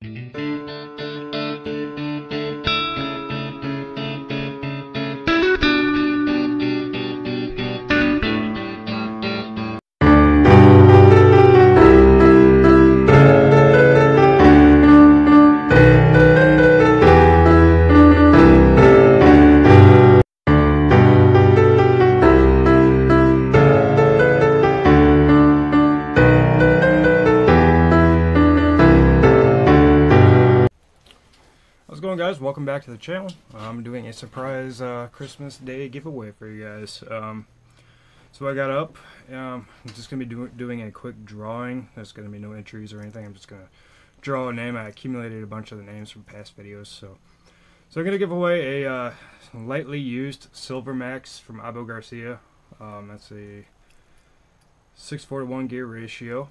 How's it going guys? Welcome back to the channel. I'm doing a surprise uh, Christmas Day giveaway for you guys. Um, so I got up, um, I'm just going to be do doing a quick drawing. There's going to be no entries or anything. I'm just going to draw a name. I accumulated a bunch of the names from past videos. So so I'm going to give away a uh, lightly used Silver Max from Abu Garcia. Um, that's a 6 to 1 gear ratio.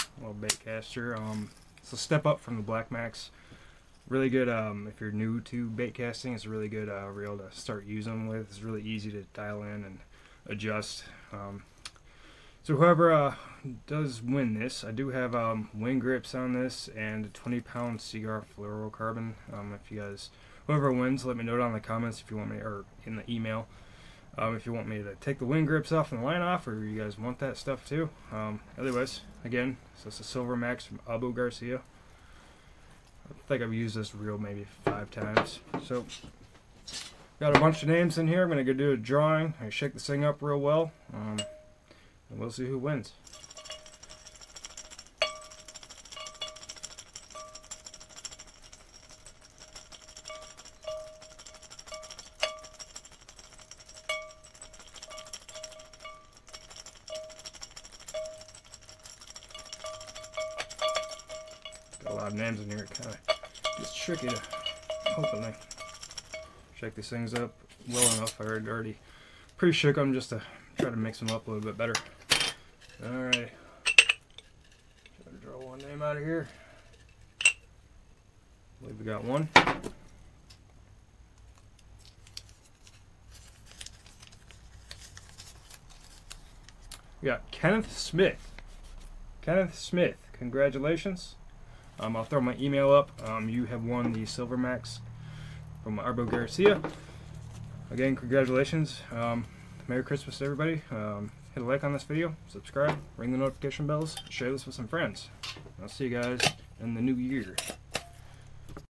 A little bait caster. Um, it's a step up from the Black Max really good um, if you're new to bait casting. It's a really good uh, reel to start using with. It's really easy to dial in and adjust. Um, so whoever uh, does win this, I do have um, Winn grips on this and a 20 pound Seaguar fluorocarbon. Um, if you guys, whoever wins, let me know down in the comments if you want me, or in the email, um, if you want me to take the Winn grips off and the line off, or you guys want that stuff too. Um, otherwise, again, so it's a Silver Max from Abu Garcia. I think I've used this reel maybe five times. So, got a bunch of names in here. I'm going to go do a drawing. I shake this thing up real well. Um, and we'll see who wins. A lot of names in here. Kind of it's tricky to hoping I shake these things up well enough. I already pretty shook them just to try to mix them up a little bit better. All right, try to draw one name out of here. I believe we got one. We got Kenneth Smith. Kenneth Smith, congratulations. Um, I'll throw my email up. Um, you have won the Silver Max from Abu Garcia. Again, congratulations. Um, Merry Christmas to everybody. Um, hit a like on this video, subscribe, ring the notification bells, share this with some friends. I'll see you guys in the new year.